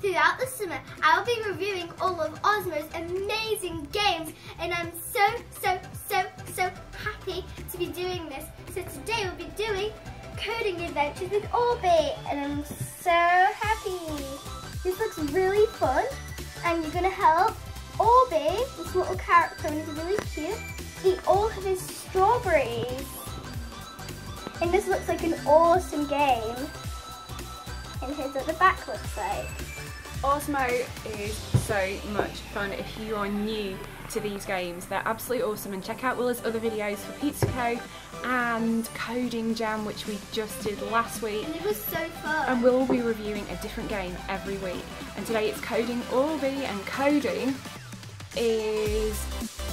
throughout the summer, I'll be reviewing all of Osmo's amazing games, and I'm so, so, so, so happy to be doing this. So today we'll be doing Coding Adventures with Awbie, and I'm so happy. This looks really fun, and you're gonna help Awbie, this little character, and he's really cute, eat all of his strawberries. And this looks like an awesome game. And here's what the back looks like. Osmo is so much fun if you are new to these games. They're absolutely awesome and check out Willa's other videos for Pizza Co and Coding Jam which we just did last week. And it was so fun. And we'll be reviewing a different game every week. And today it's Coding Awbie and coding is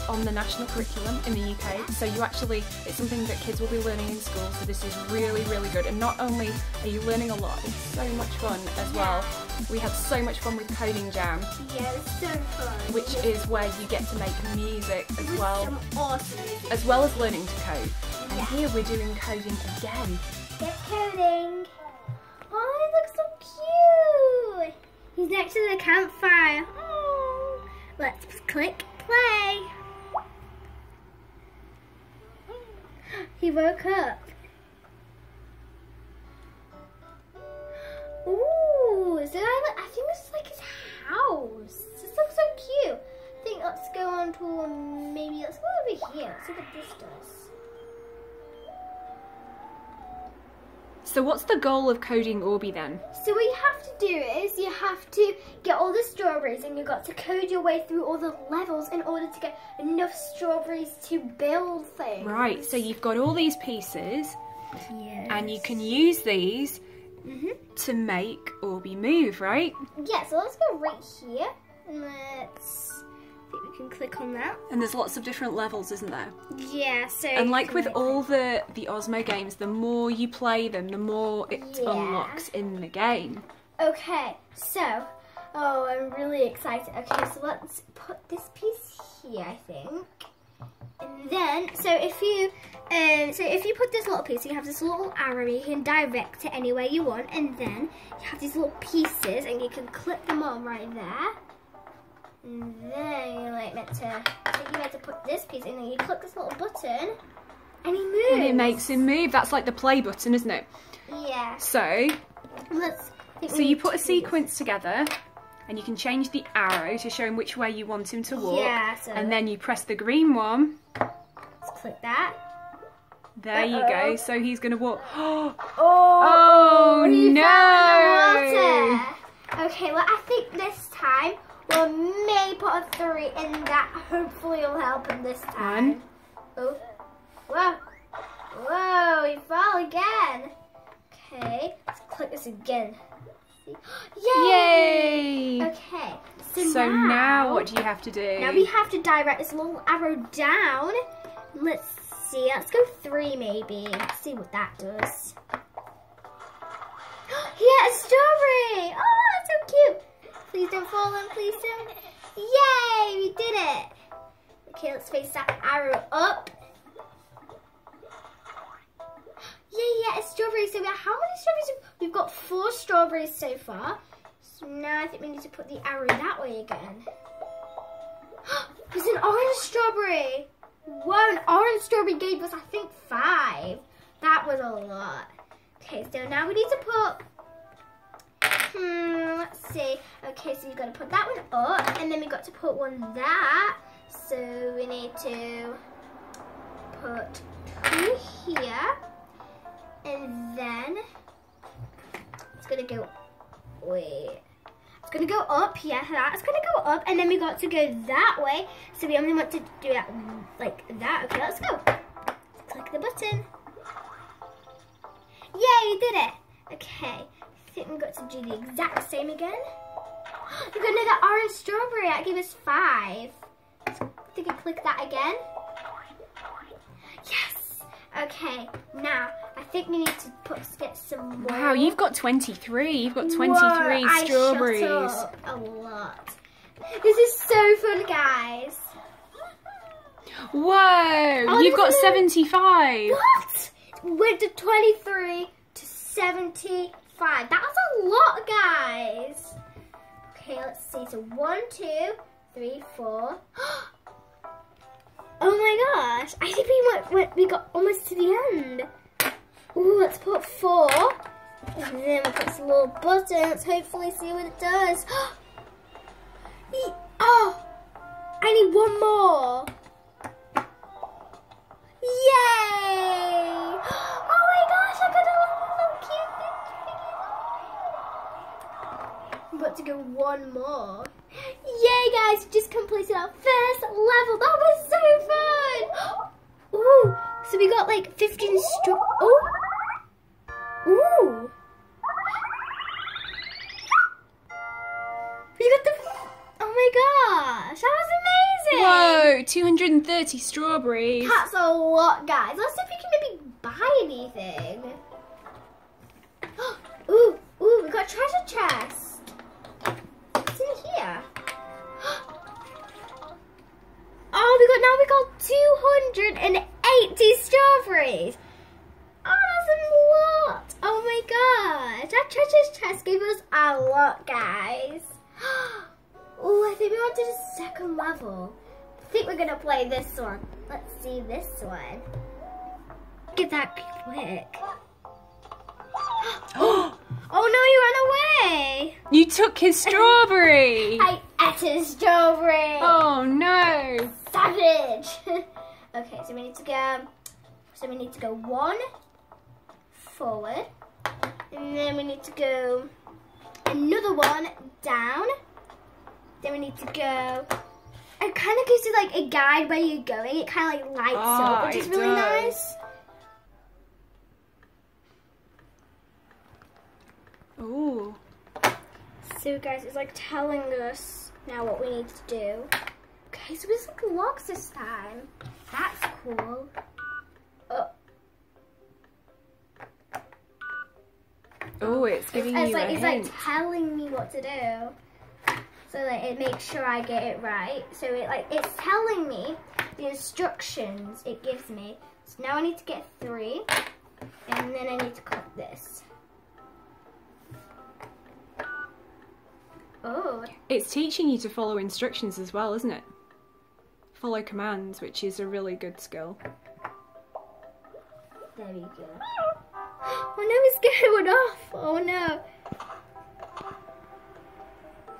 on the national curriculum in the UK. So you actually, it's something that kids will be learning in school. So this is really, really good. And not only are you learning a lot, it's so much fun as well. We had so much fun with Coding Jam. Yeah, it's so fun. Which is where you get to make music as well. Some awesome music. As well as learning to code. And Yeah. here we're doing coding again. Get coding. Oh, he looks so cute. He's next to the campfire. Oh. Let's click play. He woke up. Ooh, I, I think this is like his house. This looks so cute. I think let's go on to um, maybe let's go over here. Let's see what this does. So what's the goal of Coding Awbie then? So what you have to do is you have to get all the strawberries and you've got to code your way through all the levels in order to get enough strawberries to build things. Right, so you've got all these pieces Yes. and you can use these hmm to make Awbie move, right? Yeah, so let's go right here. And let's we can click on that. And there's lots of different levels, isn't there? Yeah, so And like with all the the Osmo games, the more you play them, the more it Yeah. unlocks in the game. Okay, so oh I'm really excited. Okay, so let's put this piece here, I think. And then, so if you, um, so if you put this little piece, you have this little arrow, you can direct it anywhere you want, and then you have these little pieces, and you can clip them on right there. And then you're like meant to, I think you're meant to put this piece, in and you click this little button, and he moves. And it makes him move. That's like the play button, isn't it? Yeah. So, Let's. So you put a to do this. sequence together and you can change the arrow to show him which way you want him to walk. Yeah, so- And then you press the green one. Let's click that. There you Uh-oh. go. So he's going to walk. Oh, Oh, no. fell in the water. Okay, well, I think this time we'll may put a three in that. Hopefully, will help him this time. One. Oh, whoa, whoa, he fell again. Okay, let's click this again. Yay! Yay! Okay, so, So now what do you have to do? Now we have to direct this little arrow down. Let's see. Let's go three maybe. Let's see what that does. yeah, a strawberry. Oh, that's so cute. Please. Yay, we did it. Okay, let's face that arrow up. Yeah, yeah, a strawberry. So how many strawberries? We've got four strawberries so far. So now I think we need to put the arrow that way again. There's an orange strawberry. Whoa, an orange strawberry gave us, I think, five. That was a lot. Okay, so now we need to put, hmm, let's see. Okay, so you've got to put that one up, and then we've got to put one there. So we need to put two here, and then it's gonna go, wait. It's gonna go up, yeah, that's gonna go up, and then we got to go that way, so we only want to do it like that. Okay, let's go. Click the button. Yay, you did it. Okay, I think we've got to do the exact same again. You got another orange strawberry, that gave us five. I think I click that again. Yes. Okay, now I think we need to put get some more. Wow, you've got 23. You've got 23 Whoa, I shut strawberries. up a lot. This is so fun, guys. Whoa, Oh, you've got there's another- 75. What? Went to 23 to 75. That's a lot, guys. Okay, let's see. So one, two, three, four. Oh my gosh! I think we went, went we got almost to the end. Ooh, let's put four. And then we'll put some little button. Let's hopefully see what it does. Oh! I need one more. Yay! To go one more. Yay guys, just completed our first level. That was so fun! Ooh, so we got like 15 stro- Oh! Ooh! We got the- Oh my gosh, that was amazing! Whoa, 230 strawberries. That's a lot, guys. Let's see if we can maybe buy anything. Ooh, ooh, we got a treasure chest. Now we got 280 strawberries. Oh, that's a lot. Oh my gosh. That treasure chest gave us a lot, guys. Oh, I think we want to the second level. I think we're gonna play this one. Let's see this one. Get that quick. Oh, Oh no, you ran away! you took his strawberry. I ate a strawberry! Oh no. Savage! okay, so we need to go. So we need to go one forward, and then we need to go another one down. Then we need to go. It kind of gives you like a guide where you're going. It kind of like lights Ah, up, which is really does. nice. Ooh. So guys, it's like telling us now what we need to do. Okay, so it's like locks this time. That's cool. Oh, Oh, it's giving it's you like a it's hint. like telling me what to do. So like it makes sure I get it right. So it like it's telling me the instructions it gives me. So now I need to get three, and then I need to cut this. Oh, It's teaching you to follow instructions as well, isn't it? Follow commands, which is a really good skill. There we go. Oh no, it's going off. Oh no.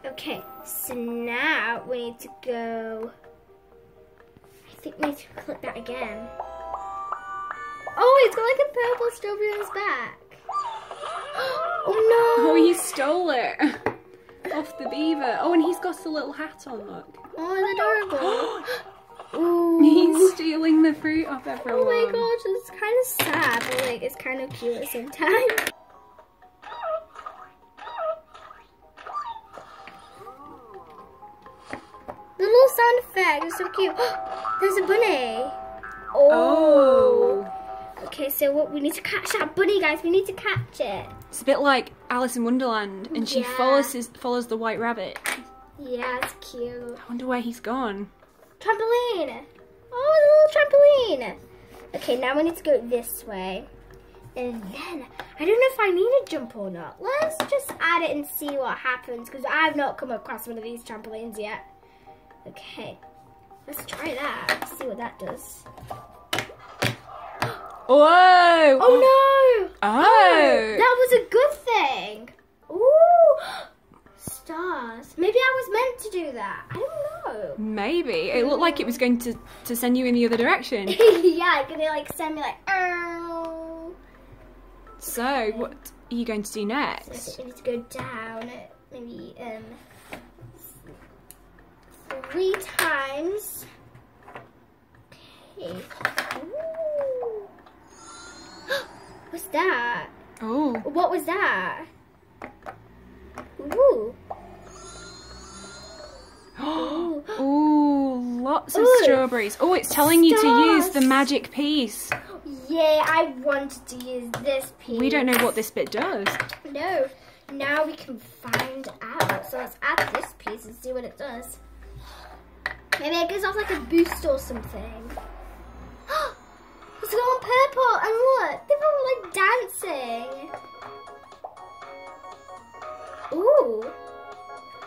Okay, so now we need to go. I think we need to click that again. Oh, it's got like a purple strawberry on his back. Oh no. Oh, he stole it off the beaver. Oh, and he's got a little hat on, look. Oh, it's adorable. Ooh. He's stealing the fruit off everyone. Oh my gosh, it's kind of sad, but like it's kind of cute at the same time. The little sound effect is so cute. There's a bunny. Oh. oh. Okay, so what we need to catch that bunny, guys. We need to catch it. It's a bit like Alice in Wonderland, and she Yeah. follows his, follows the white rabbit. Yeah, it's cute. I wonder where he's gone. Trampoline. Oh, the little trampoline. Okay, now we need to go this way. And then, I don't know if I need to jump or not. Let's just add it and see what happens because I've not come across one of these trampolines yet. Okay, let's try that. See what that does. Whoa! Oh no! Oh! That was a good thing. Ooh! Stars. Maybe I was meant to do that. I don't know. Maybe. It looked like it was going to, to send you in the other direction. yeah, gonna like send me like, oh. So, what are you going to do So I next? need to go down maybe um three times. Okay. Ooh. What's that? Oh. What was that? Ooh. Ooh. Ooh, lots of Ooh. strawberries. Oh, it's telling you to use the magic piece. Yeah, I wanted to use this piece. We don't know what this bit does. No. Now we can find out. So let's add this piece and see what it does. Maybe it gives off like a boost or something. It's going purple and look, they're all like dancing. Ooh.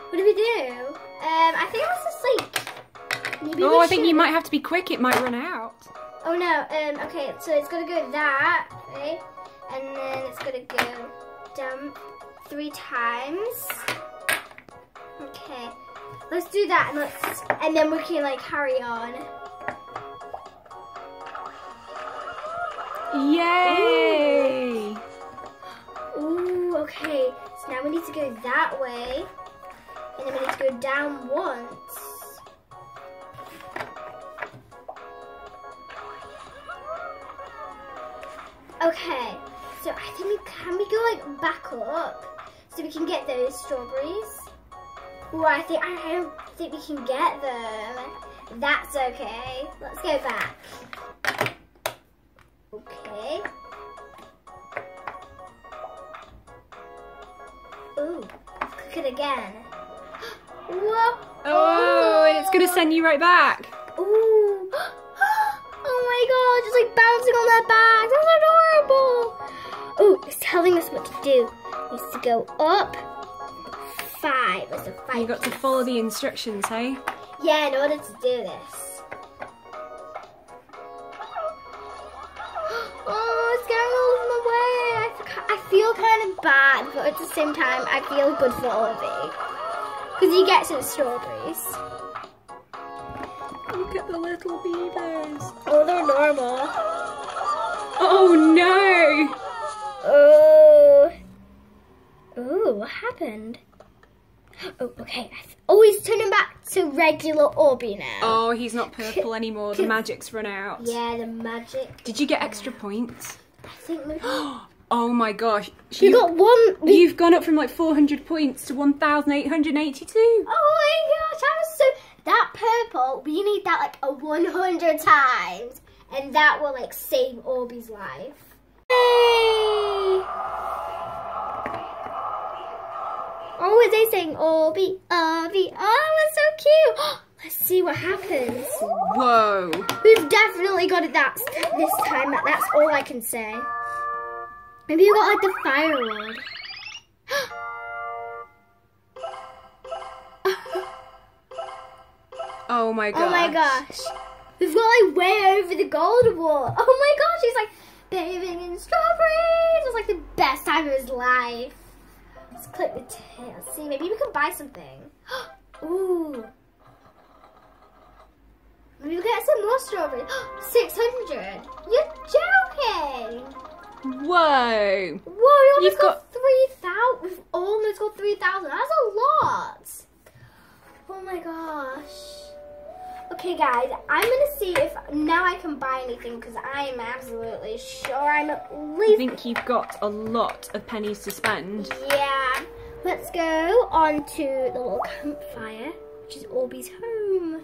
What do we do? Um, I think let's just like. Maybe Oh, I think you might have to be quick. It might run out. Oh no. Um. Okay. So it's gonna go that way, and then it's gonna go down three times. Okay. Let's do that, and let's, and then we can like carry on. Yay! Ooh. Okay. So now we need to go that way, and then we need to go down once. Okay, so I think we can we go like back up so we can get those strawberries. Ooh, I think I don't think we can get them. That's okay. Let's go back. Okay. Ooh, click it again. Whoa. Oh, and it's gonna oh. send you right back. Ooh. Oh my god, just like bouncing on that bag. That's adorable. Ooh, it's telling us what to do. Needs to go up. Five. There's a five. You got to follow the instructions, hey? Yeah, in order to do this. Feel kind of bad, but at the same time, I feel good for Awbie. Because he gets his strawberries. Look at the little beavers. Oh, they're normal. Oh no! Oh. Oh, what happened? Oh, okay. Oh, he's turning back to regular Awbie now. Oh, he's not purple anymore. The magic's run out. Yeah, the magic. Did you get extra points? I think we oh, Oh my gosh. we You- got one. We, You've gone up from like 400 points to 1,882. oh my gosh, I was so. That purple, we need that like a 100 times. And that will like save Awbie's life. Yay! Oh, are they saying Awbie, Awbie? Oh, it's so cute. Let's see what happens. Whoa. We've definitely got it that this time. That's all I can say. Maybe you got like the fire one. Oh, oh my gosh. Oh my gosh. We've got like way over the gold wall. Oh my gosh, he's like bathing in strawberries. It's like the best time of his life. Let's click the tail. See, maybe we can buy something. Ooh. Maybe we'll get some more strawberries. 600. You're joking. Whoa. Whoa, You've got, 3,000. We've almost got 3,000. That's a lot. Oh my gosh. Okay, guys, I'm going to see if now I can buy anything because I am absolutely sure I'm at least... I think you've got a lot of pennies to spend. Yeah. Let's go on to the little campfire, which is Awbie's home.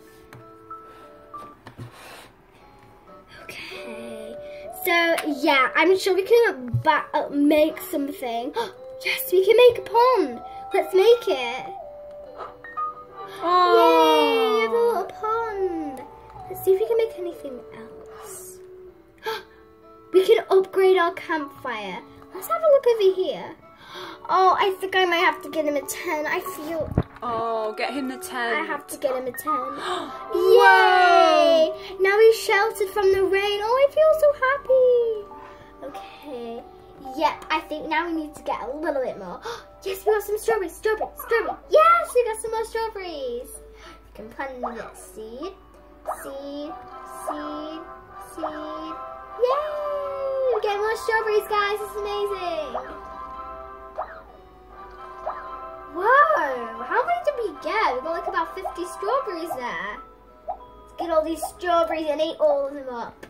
Okay. So, yeah, I'm sure we can uh, make something. yes, we can make a pond. Let's make it. Yay, we have a Oh. little pond. Let's see if we can make anything else. we can upgrade our campfire. Let's have a look over here. Oh, I think I might have to get him a 10. I feel Oh, get him the 10. I have to get him a 10. Whoa. Yay! Now he's sheltered from the rain. Oh, I feel so happy. Okay. Yep, I think now we need to get a little bit more. yes, we got some strawberries. Strawberry, strawberry. Yes, we got some more strawberries. You can plant the seed, seed, seed, seed. Yay! We're getting more strawberries, guys. It's amazing. Whoa! How many did we get? We got like about 50 strawberries there. Let's get all these strawberries and eat all of them up.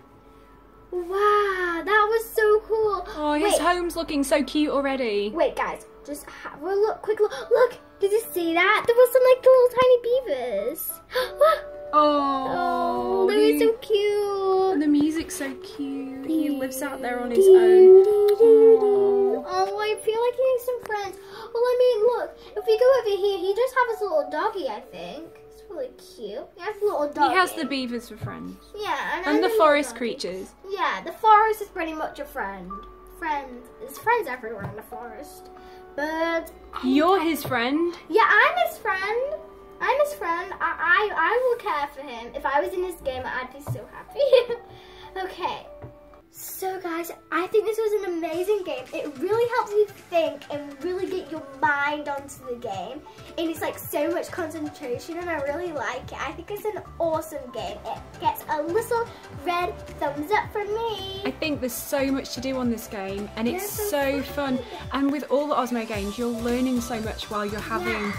Wow, that was so cool. Oh, his wait, home's looking so cute already. wait, guys, just have a look, quick look. Look, did you see that? There was some like little tiny beavers. Oh, oh, they were so cute. The music's so cute. He lives out there on his own. Oh. Oh, I feel like he needs some friends. Well, I mean, look, if we go over here, he just has his little doggy, I think. It's really cute. He has a little doggy. He has the beavers for friends. Yeah, and, And the forest creatures. Yeah, the forest is pretty much a friend friends. There's friends everywhere in the forest. But You're his friend. yeah, I'm his friend. I'm his friend. I, I I will care for him. If I was in this game, I'd be so happy. okay. So guys, I think this was an amazing game. It really helps you think and really get your mind onto the game. And it's like so much concentration and I really like it. I think it's an awesome game. It gets a little red thumbs up from me. I think there's so much to do on this game and it's so fun. And with all the Osmo games, you're learning so much while you're having Yeah.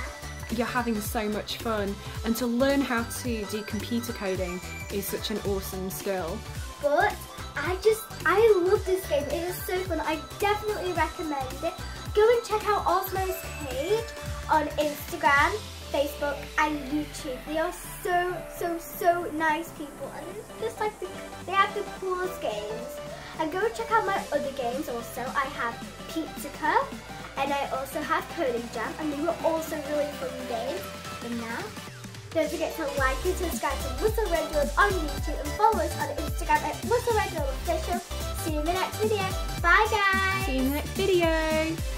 you're having so much fun. And to learn how to do computer coding is such an awesome skill. but I just, I love this game. It is so fun. I definitely recommend it. Go and check out Osmo's page on Instagram, Facebook, and YouTube. They are so, so, so nice people. And it's just like, the, they have the coolest games. And go and check out my other games also. I have Pizza Co, and I also have Coding Jam, and they were also really fun games. And now, don't forget to like and subscribe to Little Red on YouTube and follow us on Instagram at Little Red Doors Official. See you in the next video. Bye guys! See you in the next video.